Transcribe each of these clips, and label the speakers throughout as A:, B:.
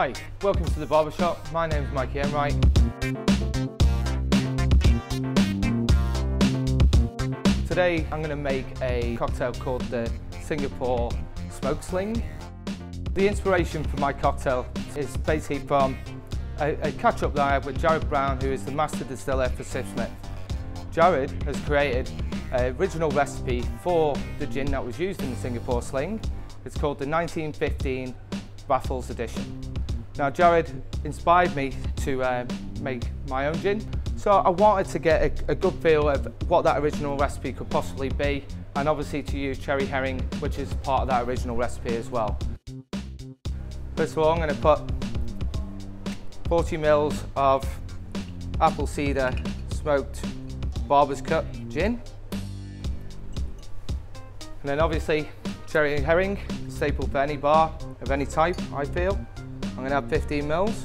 A: Hi, welcome to the barbershop. My name is Mikey Enright. Today I'm going to make a cocktail called the Singapore Smoke Sling. The inspiration for my cocktail is basically from a, a catch-up that I had with Jared Brown, who is the master distiller for Sipsmith. Jared has created an original recipe for the gin that was used in the Singapore Sling. It's called the 1915 Raffles Edition. Now Jared inspired me to uh, make my own gin, so I wanted to get a, a, good feel of what that original recipe could possibly be, and obviously to use cherry Heering, which is part of that original recipe as well. First of all, I'm going to put 40 mils of apple cider smoked barber's cut gin. And then obviously cherry Heering, staple for any bar of any type, I feel. I'm to have 15 mils.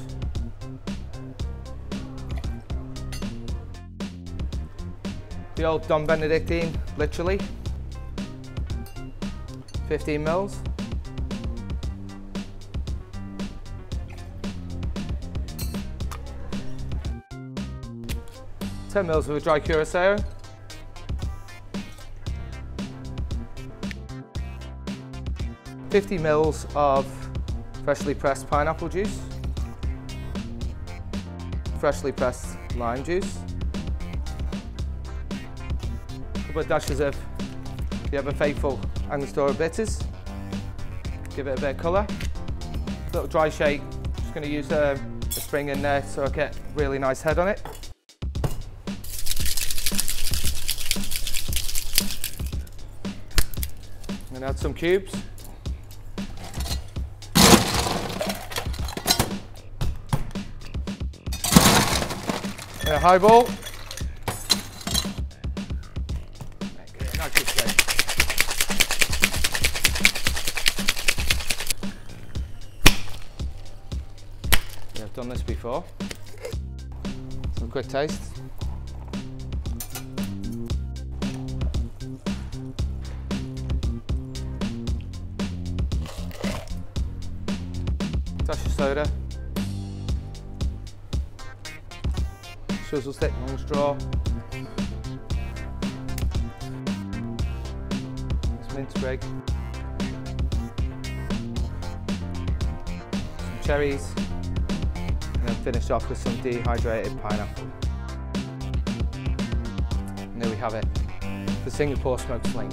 A: The old Don Benedictine, literally. 15 mils. Ten mils of a dry curacao. Fifty mils of freshly pressed pineapple juice, freshly pressed lime juice, a couple of dashes of the ever faithful Angostura bitters, give it a bit of colour, a little dry shake, just going to use a, a spring in there so I get a really nice head on it. To add some cubes. A highball. Yeah, I've done this before. Some quick taste. Dash of soda. Swizzle stick, long straw. Some mint sprig. Some cherries. And then finish off with some dehydrated pineapple. And there we have it. The Singapore smoked sling.